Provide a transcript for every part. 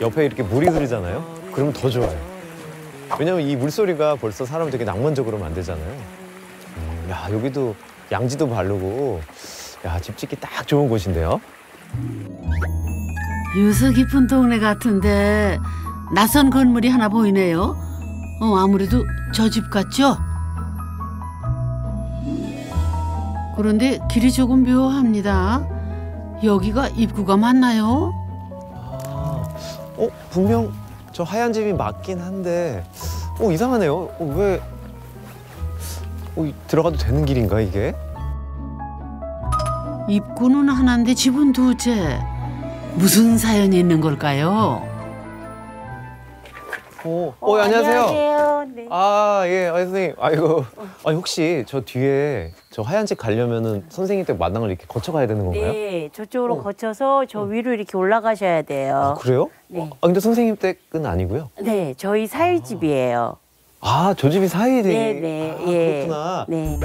옆에 이렇게 물이 흐르잖아요. 그러면 더 좋아요. 왜냐면 이 물소리가 벌써 사람을 되게 낭만적으로 만들잖아요. 음, 야 여기도 양지도 바르고 야 집 짓기 딱 좋은 곳인데요. 유서 깊은 동네 같은데 낯선 건물이 하나 보이네요. 어, 아무래도 저 집 같죠? 그런데 길이 조금 묘합니다. 여기가 입구가 맞나요? 아, 어 분명 저 하얀 집이 맞긴 한데 어 이상하네요. 어, 왜 어, 이- 들어가도 되는 길인가 이게? 입구는 하나인데 집은 두째. 무슨 사연이 있는 걸까요? 어, 어, 안녕하세요. 안녕하세요. 네. 아, 예, 아, 선생님. 아이고. 아니, 혹시 저 뒤에 저 하얀 집 가려면은 선생님 댁 마당을 이렇게 거쳐가야 되는 건가요? 네, 저쪽으로 어. 거쳐서 저 위로 이렇게 올라가셔야 아, 돼요. 그래요? 네. 아, 근데 선생님 댁은 아니고요. 네, 저희 사일집이에요. 아, 저 집이 사이에 네, 네, 아, 예. 그렇구나. 네.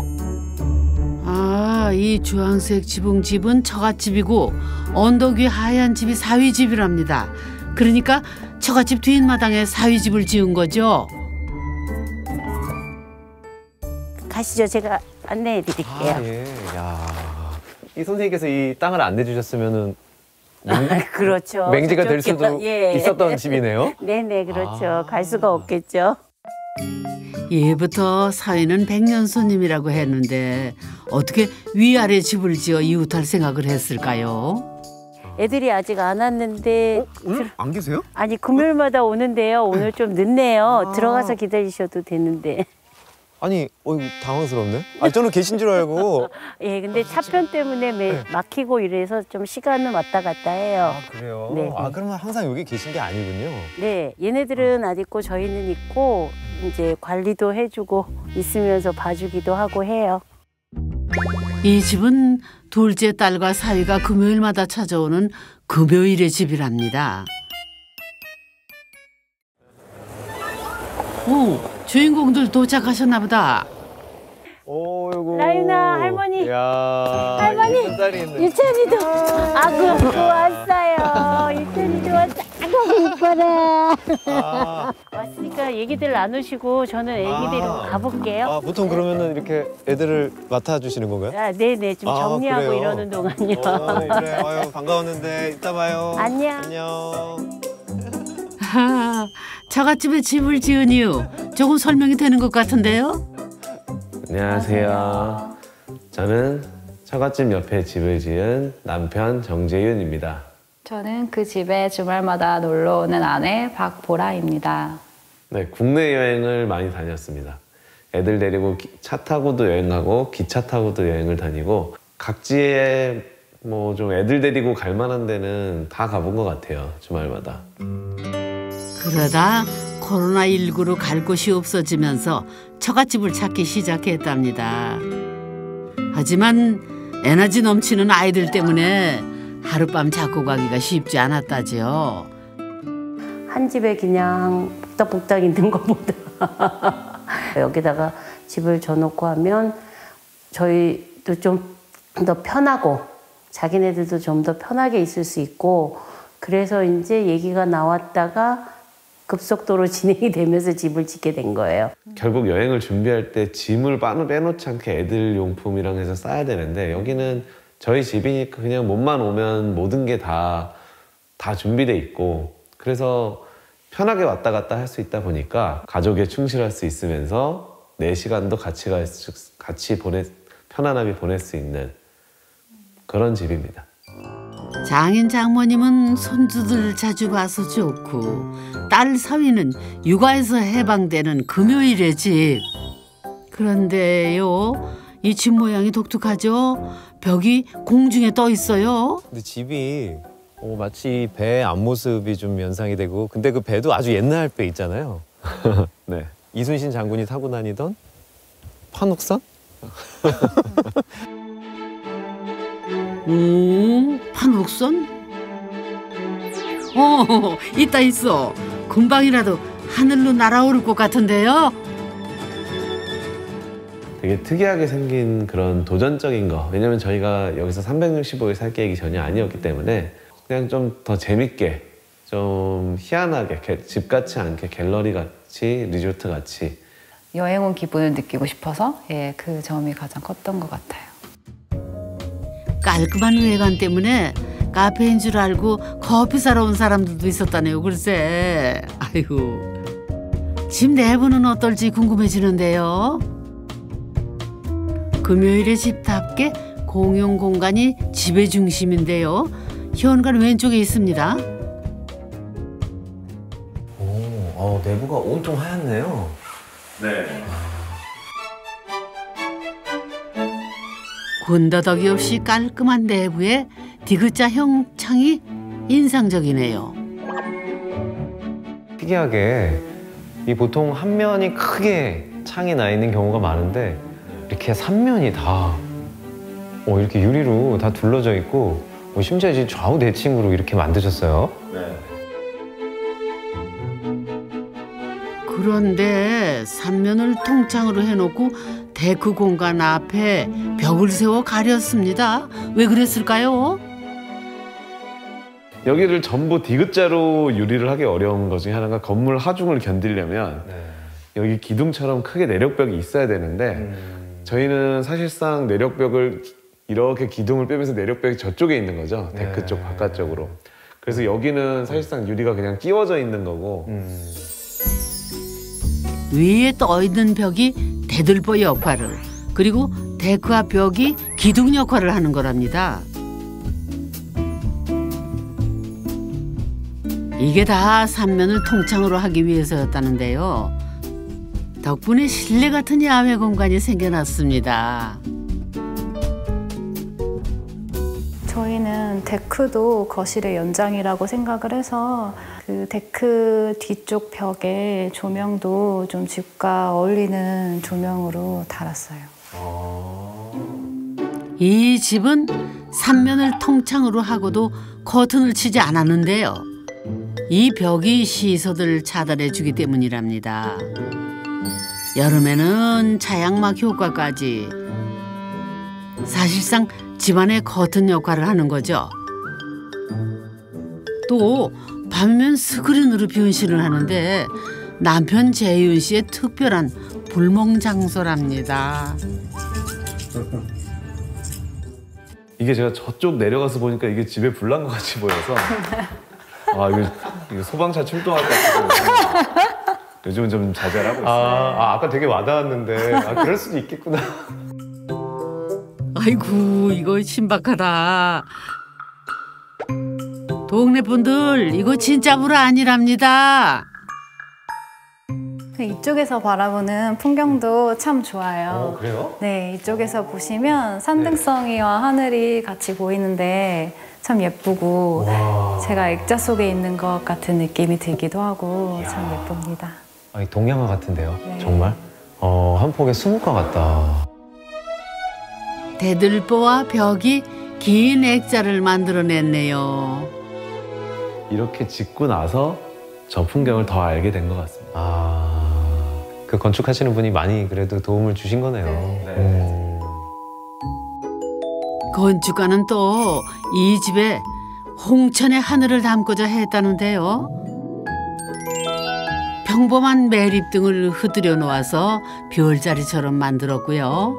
아, 이 주황색 지붕집은 처갓집이고 언덕 위 하얀 집이 사위집이랍니다. 그러니까 처갓집 뒷마당에 사위집을 지은 거죠. 가시죠. 제가 안내해 아, 드릴게요. 예. 야. 이 선생님께서 이 땅을 안 내 주셨으면은 맹, 그렇죠. 맹지가 될 수도 예. 있었던 집이네요. 네네, 그렇죠. 아. 갈 수가 없겠죠. 예부터 사위는 백년 손님이라고 했는데 어떻게 위아래 집을 지어 이웃할 생각을 했을까요? 애들이 아직 안 왔는데 오늘 안 계세요? 아니 금요일마다 오는데요. 오늘 좀 늦네요. 아. 들어가서 기다리셔도 되는데. 아니, 어, 당황스럽네. 아, 저는 계신 줄 알고. 예, 근데 차편 때문에 매, 네. 막히고 이래서 좀 시간은 왔다 갔다 해요. 아, 그래요? 네, 아, 네. 그러면 항상 여기 계신 게 아니군요. 네, 얘네들은 안 있고 저희는 있고 이제 관리도 해주고 있으면서 봐주기도 하고 해요. 이 집은 둘째 딸과 사위가 금요일마다 찾아오는 금요일의 집이랍니다. 오, 주인공들 도착하셨나 보다. 오이고. 라윤아, 할머니. 야, 할머니. 유찬이도 아구 좋았어요. 유찬이 좋았어. 이뻐라. 아, 왔으니까 얘기들 나누시고 저는 애기 아. 데리고 가볼게요. 아, 보통 그러면은 이렇게 애들을 맡아주시는 건가요? 아, 네네 좀 아, 정리하고 그래요? 이러는 동안요. 어, 그래. 아유, 반가웠는데 이따 봐요. 안녕. 안녕. 아, 처갓집에 집을 지은 이유 조금 설명이 되는 것 같은데요? 안녕하세요. 저는 처갓집 옆에 집을 지은 남편 정재윤입니다. 저는 그 집에 주말마다 놀러 오는 아내 박보라입니다. 네, 국내 여행을 많이 다녔습니다. 애들 데리고 기- 차 타고도 여행 가고 기차 타고도 여행을 다니고 각지에 뭐 좀 애들 데리고 갈 만한 데는 다 가본 것 같아요. 주말마다. 그러다 코로나19로 갈 곳이 없어지면서 처갓집을 찾기 시작했답니다. 하지만 에너지 넘치는 아이들 때문에 하룻밤 잡고 가기가 쉽지 않았다지요. 한 집에 그냥 복닥복닥 있는 것보다 여기다가 집을 져놓고 하면 저희도 좀 더 편하고 자기네들도 좀 더 편하게 있을 수 있고 그래서 이제 얘기가 나왔다가 급속도로 진행이 되면서 집을 짓게 된 거예요. 결국 여행을 준비할 때 짐을 빼놓지 않게 애들 용품이랑 해서 싸야 되는데 여기는 저희 집이니까 그냥 몸만 오면 모든 게 다 다 준비돼 있고 그래서 편하게 왔다 갔다 할 수 있다 보니까 가족에 충실할 수 있으면서 내 시간도 같이 갈 수- 같이 보내 편안하게 보낼 수 있는 그런 집입니다. 장인 장모님은 손주들 자주 봐서 좋고 딸 사위는 육아에서 해방되는 금요일의 집. 그런데요, 이 집 모양이 독특하죠. 벽이 공중에 떠 있어요. 근데 집이 어, 마치 배 앞모습이 좀 연상이 되고 근데 그 배도 아주 옛날 배 있잖아요. 네. 이순신 장군이 타고 다니던 판옥선? 오, 판옥선? 어, 있다 있어. 금방이라도 하늘로 날아오를 것 같은데요. 되게 특이하게 생긴 그런 도전적인 거. 왜냐면 저희가 여기서 365일 살 계획이 전혀 아니었기 때문에 그냥 좀 더 재밌게 좀 희한하게 게- 집 같지 않게 갤러리 같이 리조트 같이 여행 온 기분을 느끼고 싶어서 예, 그 점이 가장 컸던 것 같아요. 깔끔한 외관 때문에 카페인 줄 알고 커피 사러 온 사람들도 있었다네요. 글쎄. 아이고. 집 내부는 어떨지 궁금해지는데요. 금요일의 집답게 공용 공간이 집의 중심인데요. 현관 왼쪽에 있습니다. 오, 어, 내부가 온통 하얗네요. 네. 군더더기 없이 깔끔한 내부에 디귿자형 창이 인상적이네요. 특이하게 이 보통 한 면이 크게 창이 나 있는 경우가 많은데 이렇게 삼면이 다 어, 이렇게 유리로 다 둘러져 있고 어, 심지어 이제 좌우 대칭으로 이렇게 만드셨어요. 네. 그런데 삼면을 통창으로 해놓고 데크 공간 앞에 벽을 세워 가렸습니다. 왜 그랬을까요? 여기를 전부 디귿자로 유리를 하기 어려운 것 중에 하나가 건물 하중을 견디려면 여기 기둥처럼 크게 내력벽이 있어야 되는데 저희는 사실상 내력벽을 이렇게 기둥을 빼면서 내력벽이 저쪽에 있는 거죠 데크 네. 쪽 바깥쪽으로 그래서 여기는 사실상 유리가 그냥 끼워져 있는 거고 음. 위에 떠 있는 벽이 대들보 역할을 그리고 데크 앞 벽이 기둥 역할을 하는 거랍니다. 이게 다 삼면을 통창으로 하기 위해서였다는데요. 덕분에 실내 같은 야외 공간이 생겨났습니다. 저희는 데크도 거실의 연장이라고 생각을 해서 그 데크 뒤쪽 벽에 조명도 좀 집과 어울리는 조명으로 달았어요. 이 집은 삼면을 통창으로 하고도 커튼을 치지 않았는데요. 이 벽이 시소들 차단해 주기 때문이랍니다. 여름에는 차양막 효과까지 사실상 집안의 커튼 역할을 하는 거죠. 또 밤이면 스크린으로 변신을 하는데 남편 재윤 씨의 특별한 불멍 장소랍니다. 이게 제가 저쪽 내려가서 보니까 이게 집에 불난 것 같이 보여서 아 이거, 이거 소방차 출동할 것 같아서 요즘은 좀 자제를 하고 있어요. 아, 아, 아 까 되게 와닿았는데 아, 그럴 수도 있겠구나. 아이고 이거 신박하다. 동네 분들 이거 진짜 불 아니랍니다. 이쪽에서 바라보는 풍경도 참 어, 좋아요. 그래요? 네, 이쪽에서 보시면 산등성이와 하늘이 같이 보이는데 참 예쁘고 와. 제가 액자 속에 있는 것 같은 느낌이 들기도 하고 참 예쁩니다. 아니, 동양화 같은데요. 네. 정말. 어, 한 폭의 수묵화 같다. 대들보와 벽이 긴 액자를 만들어냈네요. 이렇게 짓고 나서 저 풍경을 더 알게 된 것 같습니다. 아, 그 건축하시는 분이 많이 그래도 도움을 주신 거네요. 네. 음. 건축가는 또 이 집에 홍천의 하늘을 담고자 했다는데요. 평범한 매립 등을 흐드려 놓아서 별자리처럼 만들었고요.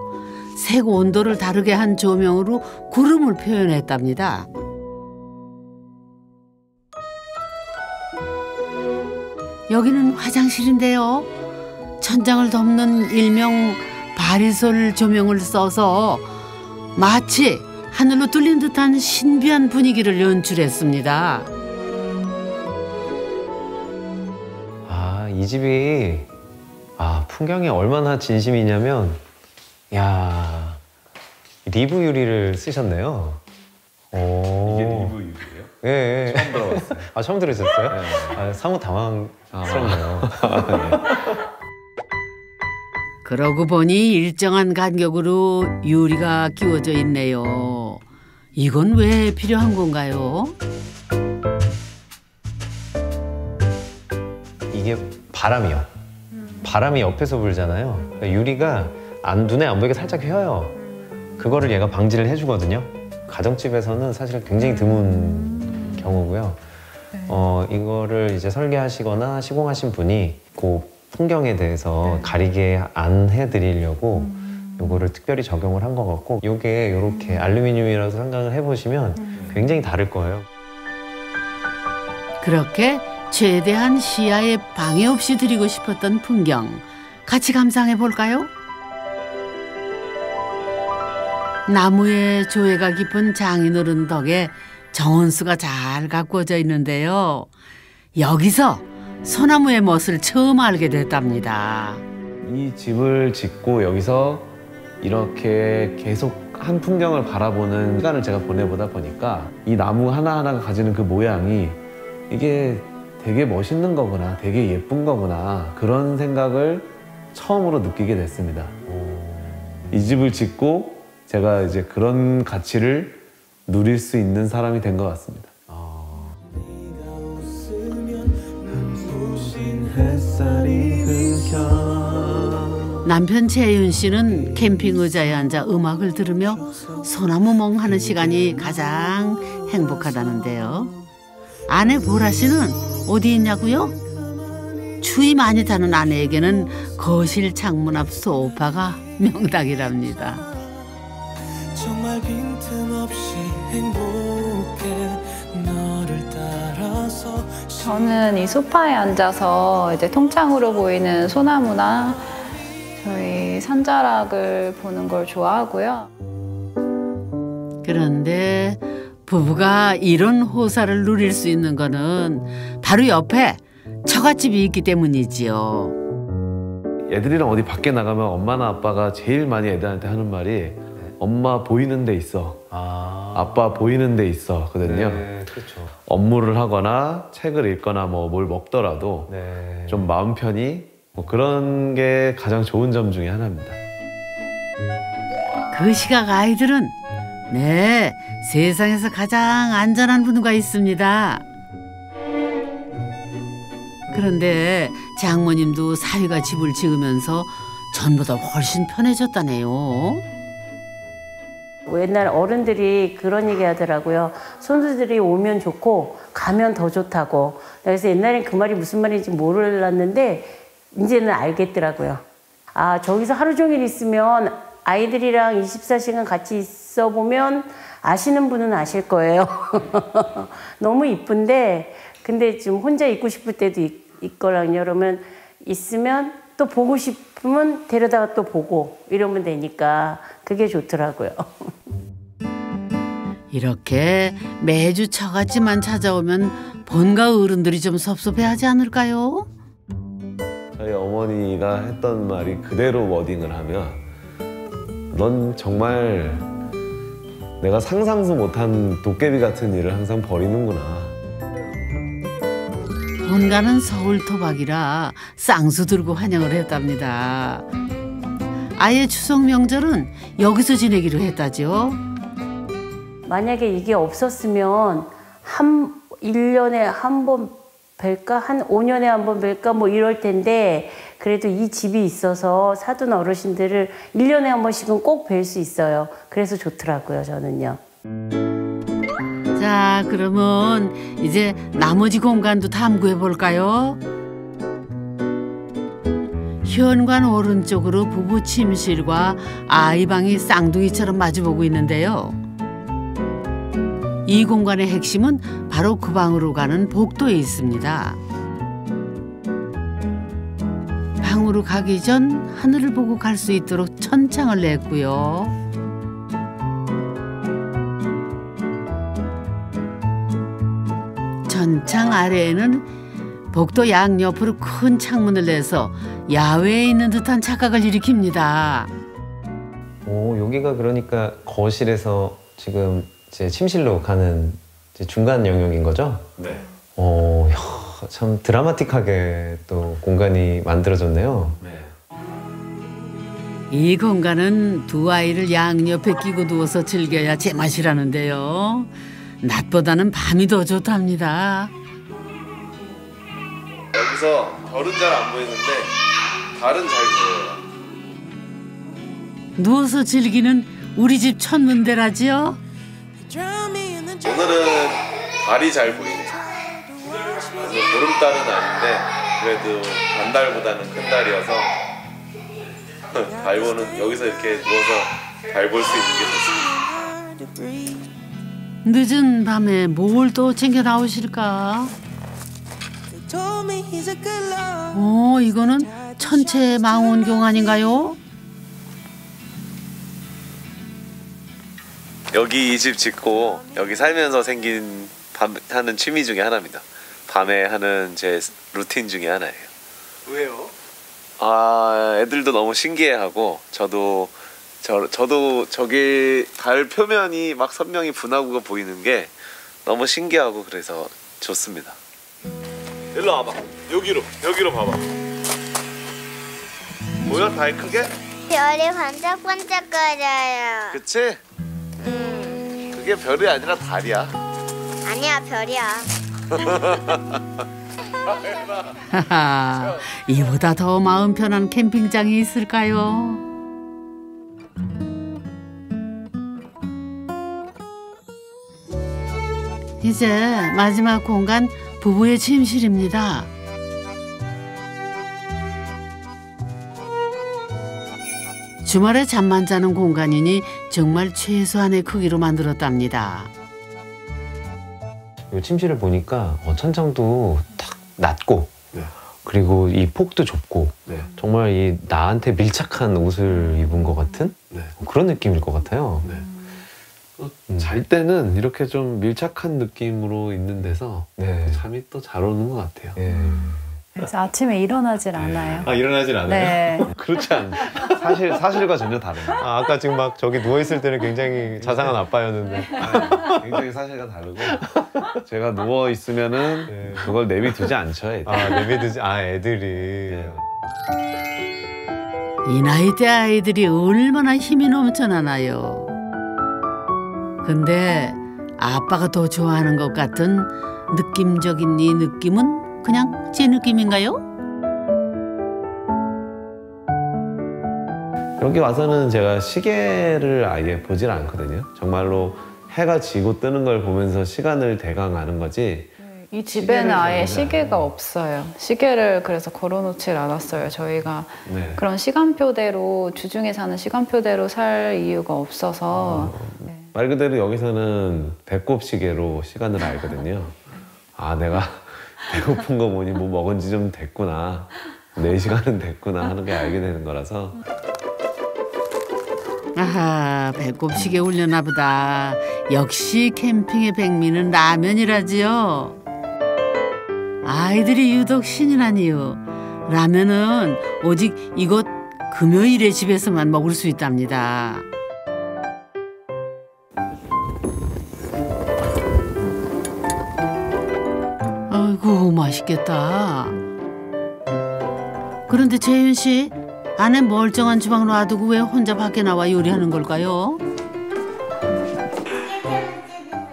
색 온도를 다르게 한 조명으로 구름을 표현했답니다. 여기는 화장실인데요. 천장을 덮는 일명 바리솔 조명을 써서 마치 하늘로 뚫린 듯한 신비한 분위기를 연출했습니다. 이 집이 아, 풍경이 얼마나 진심이냐면 야, 리브 유리를 쓰셨네요. 오. 유리예요? 예, 예. 처음 들어봤어요. 아, 처음 들으셨어요? 네. 아, 사뭇 당황스럽네요. 그러고 보니 일정한 간격으로 유리가 끼워져 있네요. 이건 왜 필요한 건가요? 이게 바람이요. 바람이 옆에서 불잖아요. 그러니까 유리가 안 눈에 안 보이게 살짝 휘어요. 그거를 얘가 방지를 해주거든요. 가정집에서는 사실 굉장히 드문 경우고요. 어, 이거를 이제 설계하시거나 시공하신 분이 그 풍경에 대해서 가리게 안 해드리려고 요거를 특별히 적용을 한 것 같고 요게 요렇게 알루미늄이라고 생각을 해보시면 굉장히 다를 거예요. 그렇게 최대한 시야에 방해 없이 드리고 싶었던 풍경 같이 감상해 볼까요? 나무에 조예가 깊은 장인어른 덕에 정원수가 잘 가꾸어져 있는데요. 여기서 소나무의 멋을 처음 알게 됐답니다. 이 집을 짓고 여기서 이렇게 계속 한 풍경을 바라보는 시간을 제가 보내보다 보니까 이 나무 하나하나가 가지는 그 모양이 이게 되게 멋있는 거구나, 되게 예쁜 거구나 그런 생각을 처음으로 느끼게 됐습니다. 이 집을 짓고 제가 이제 그런 가치를 누릴 수 있는 사람이 된 것 같습니다. 남편 재윤 씨는 캠핑 의자에 앉아 음악을 들으며 소나무 멍 하는 시간이 가장 행복하다는데요. 아내 보라 씨는 어디 있냐고요? 추위 많이 타는 아내에게는 거실 창문 앞 소파가 명당이랍니다. 정말 빈틈없이 행복해 너를 따라서 저는 이 소파에 앉아서 이제 통창으로 보이는 소나무나 저희 산자락을 보는 걸 좋아하고요. 그런데 부부가 이런 호사를 누릴 수 있는 거는 바로 옆에 처갓집이 있기 때문이지요. 애들이랑 어디 밖에 나가면 엄마나 아빠가 제일 많이 애들한테 하는 말이 엄마 보이는 데 있어. 아, 아빠 보이는 데 있어. 거든요. 네, 그렇죠. 업무를 하거나 책을 읽거나 뭐 뭘 먹더라도 네. 좀 마음 편히 뭐 그런 게 가장 좋은 점 중에 하나입니다. 그 시각 아이들은 네 세상에서 가장 안전한 분우가 있습니다. 그런데 장모님도 사위가 집을 지으면서 전보다 훨씬 편해졌다네요. 옛날 어른들이 그런 얘기 하더라고요. 손주들이 오면 좋고 가면 더 좋다고. 그래서 옛날엔 그 말이 무슨 말인지 몰랐는데 이제는 알겠더라고요. 아, 저기서 하루 종일 있으면 아이들이랑 24시간 같이 있어 보면 아시는 분은 아실 거예요. 너무 이쁜데 근데 지금 혼자 있고 싶을 때도 있, 있거든요. 그러면 있으면 또 보고 싶으면 데려다가 또 보고 이러면 되니까 그게 좋더라고요. 이렇게 매주 처갓집만 찾아오면 본가 어른들이 좀 섭섭해하지 않을까요? 저희 어머니가 했던 말이 그대로 워딩을 하면 넌 정말 내가 상상도 못한 도깨비 같은 일을 항상 벌이는구나. 본가는 서울 토박이라 쌍수 들고 환영을 했답니다. 아예 추석 명절은 여기서 지내기로 했다죠. 만약에 이게 없었으면 한 1년에 한 번 뵐까? 한 5년에 한 번 뵐까? 뭐 이럴 텐데 그래도 이 집이 있어서 사돈 어르신들을 1년에 한 번씩은 꼭 뵐 수 있어요. 그래서 좋더라고요, 저는요. 자, 그러면 이제 나머지 공간도 탐구해 볼까요? 현관 오른쪽으로 부부 침실과 아이 방이 쌍둥이처럼 마주보고 있는데요. 이 공간의 핵심은 바로 그 방으로 가는 복도에 있습니다. 방으로 가기 전 하늘을 보고 갈 수 있도록 천창을 냈고요. 전창 아래에는 복도 양옆으로 큰 창문을 내서 야외에 있는 듯한 착각을 일으킵니다. 오, 여기가 그러니까 거실에서 지금 이제 침실로 가는 이제 중간 영역인 거죠? 네. 오, 야, 참 드라마틱하게 또 공간이 만들어졌네요. 네. 이 공간은 두 아이를 양옆에 끼고 누워서 즐겨야 제맛이라는데요. 낮보다는 밤이 더 좋답니다. 여기서 별은 잘 안 보이는데 달은 잘 보여요. 누워서 즐기는 우리 집 in the 오늘은 달이 잘 보이네요. 보름달은 아닌데 그래도 반달보다는 큰 달이어서 달 보는 여기서 이렇게 누워서 달 볼 수 있는 게 좋습니다. 늦은 밤에 뭘 또 챙겨 나오실까? Love. 어, 이거는 천체 망원경 아닌가요? 여기 이 집 짓고 여기 살면서 생긴 밤 하는 취미 중에 하나입니다. 밤에 하는 제 루틴 중에 하나예요. 왜요? 아 애들도 너무 신기해하고 저도 저 저도 저기 달 표면이 막 선명히 분화구가 보이는 게 너무 신기하고 그래서 좋습니다. 일로 와봐. 여기로 여기로 봐봐. 보여 달 크게? 별이 반짝반짝거려요. 그치? 음, 그게 별이 아니라 달이야. 아니야 별이야. 하하, 이보다 더 마음 편한 캠핑장이 있을까요? 이제 마지막 공간 부부의 침실입니다. 주말에 잠만 자는 공간이니 정말 최소한의 크기로 만들었답니다. 이 침실을 보니까 어, 천장도 딱 낮고 네. 그리고 이 폭도 좁고 네. 정말 이 나한테 밀착한 옷을 입은 것 같은 네. 그런 느낌일 것 같아요. 네. 어, 음. 잘 때는 이렇게 좀 밀착한 느낌으로 있는 데서 네. 잠이 또 잘 오는 것 같아요. 예. 그래서 아침에 일어나질 않아요. 아 일어나질 않아요? 네. 그렇지 않아요. 사실 사실과 전혀 다릅니다. 아, 아까 지금 막 저기 누워 있을 때는 굉장히 자상한 아빠였는데. 아, 굉장히 사실과 다르고 제가 누워 있으면은 네. 그걸 내비두지 않죠. 애들. 아 내비두지 아 애들이. 네. 이 나이 때 아이들이 얼마나 힘이 넘쳐나나요. 근데 아빠가 더 좋아하는 것 같은 느낌적인 이 느낌은 그냥 제 느낌인가요? 여기 와서는 제가 시계를 아예 보질 않거든요. 정말로 해가 지고 뜨는 걸 보면서 시간을 대강 아는 거지. 이 집에는 아예 시계가 없어요. 시계를 그래서 걸어놓질 않았어요. 저희가 네. 그런 시간표대로 주중에 사는 시간표대로 살 이유가 없어서 네. 말 그대로 여기서는 배꼽 시계로 시간을 알거든요. 아 내가 배고픈 거 보니 뭐 먹은 지 좀 됐구나. 네 시간은 됐구나 하는 게 알게 되는 거라서 아하 배꼽 시계 울려나 보다. 역시 캠핑의 백미는 라면이라지요. 아이들이 유독 신이 난 이유. 라면은 오직 이곳 금요일에 집에서만 먹을 수 있답니다. 맛있겠다. 그런데 재윤 씨 안에 멀쩡한 주방 놔두고 왜 혼자 밖에 나와 요리하는 걸까요?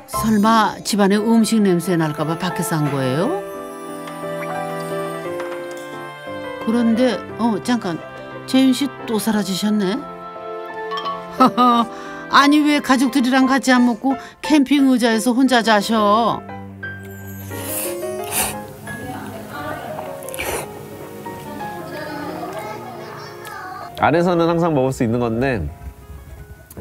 설마 집안에 음식 냄새 날까봐 밖에서 한 거예요? 그런데 어 잠깐 재윤 씨 또 사라지셨네. 아니 왜 가족들이랑 같이 안 먹고 캠핑 의자에서 혼자 자셔? 안에서는 항상 먹을 수 있는 건데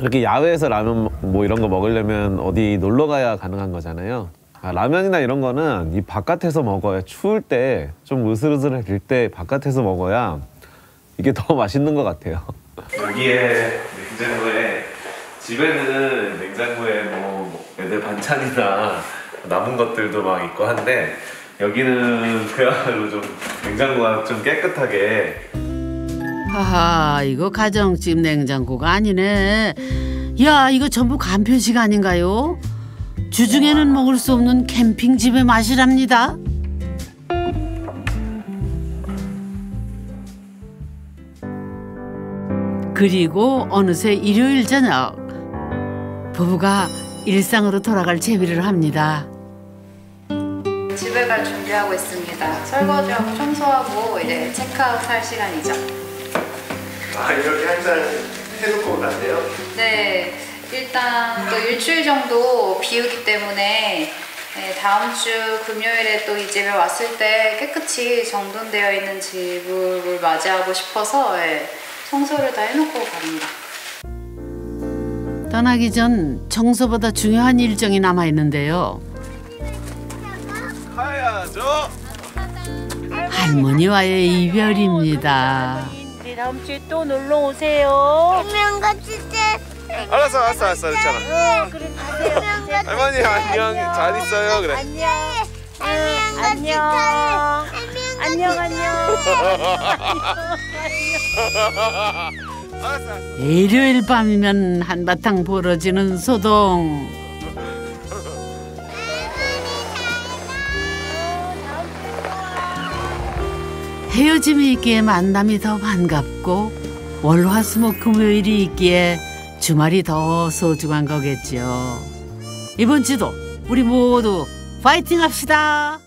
이렇게 야외에서 라면 뭐 이런 거 먹으려면 어디 놀러 가야 가능한 거잖아요. 아, 라면이나 이런 거는 이 바깥에서 먹어야 추울 때 좀 으슬으슬해질 때 바깥에서 먹어야 이게 더 맛있는 것 같아요. 여기에 냉장고에 집에는 냉장고에 뭐 애들 반찬이나 남은 것들도 막 있고 한데 여기는 그야말로 좀 냉장고가 좀 깨끗하게 하하 이거 가정집 냉장고가 아니네. 야 이거 전부 간편식 아닌가요? 주중에는 먹을 수 없는 캠핑집의 맛이랍니다. 그리고 어느새 일요일 저녁 부부가 일상으로 돌아갈 재미를 합니다. 집에 갈 준비하고 있습니다. 설거지하고 청소하고 이제 체크아웃 할 시간이죠. 아 이렇게 항상 해놓고 가세요? 네, 일단 또 일주일 정도 비우기 때문에 네, 다음 주 금요일에 또 이 집에 왔을 때 깨끗이 정돈되어 있는 집을 맞이하고 싶어서 예, 청소를 다 해놓고 갑니다. 떠나기 전 청소보다 중요한 일정이 남아 있는데요. 할머니와의 이별입니다. 우리 다음 주에 또 놀러 오세요. 명같이 때 알았어 알았어 알았어 괜찮아 어, 그래 가세요. 할머니 안녕 잘 있어요 그래 안녕. 응, 안녕. 안녕 안녕. 일요일 밤이면 한바탕 벌어지는 소동. 헤어짐이 있기에 만남이 더 반갑고 월화수목 금요일이 있기에 주말이 더 소중한 거겠죠. 이번 주도 우리 모두 파이팅 합시다.